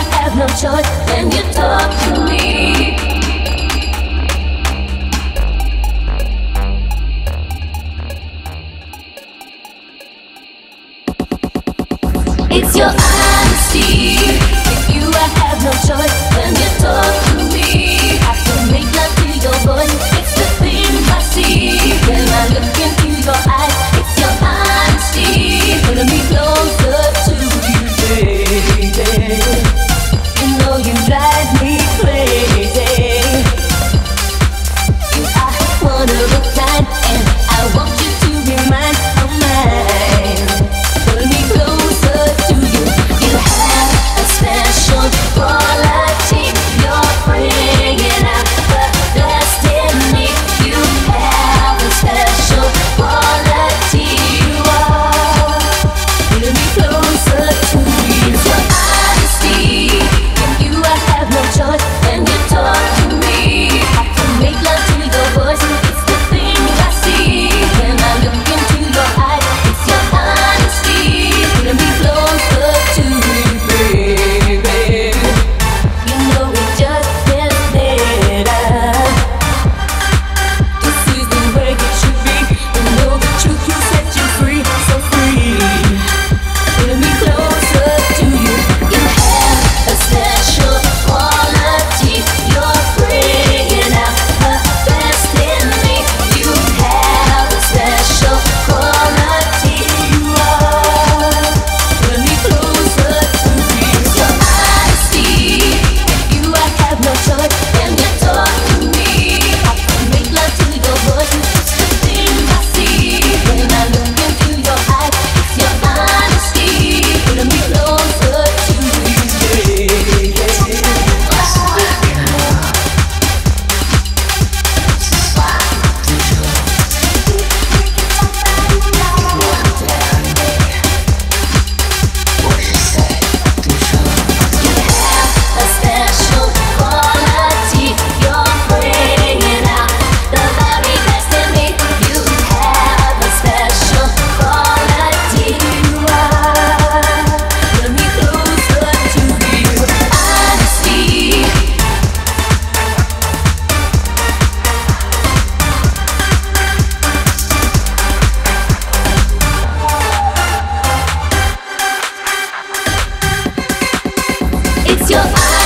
I have no choice when you talk to me. It's your honesty. It's your eyes.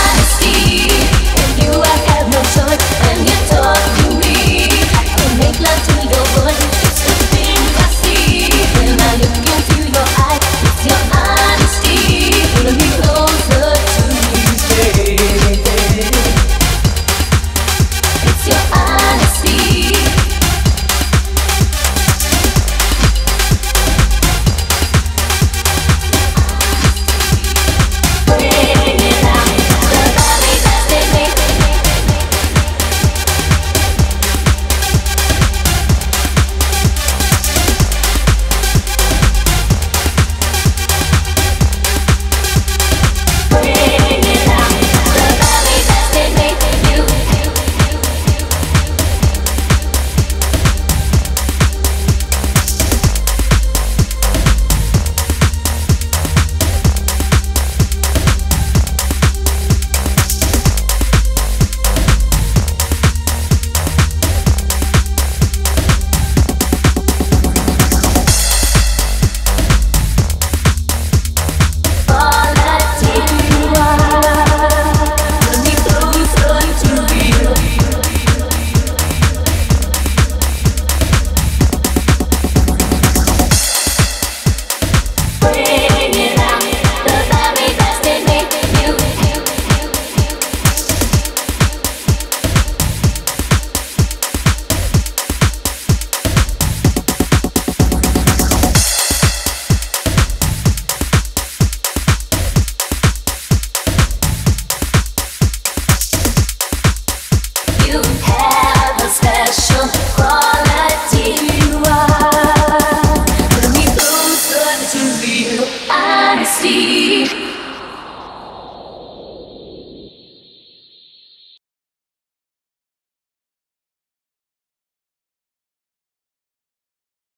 see.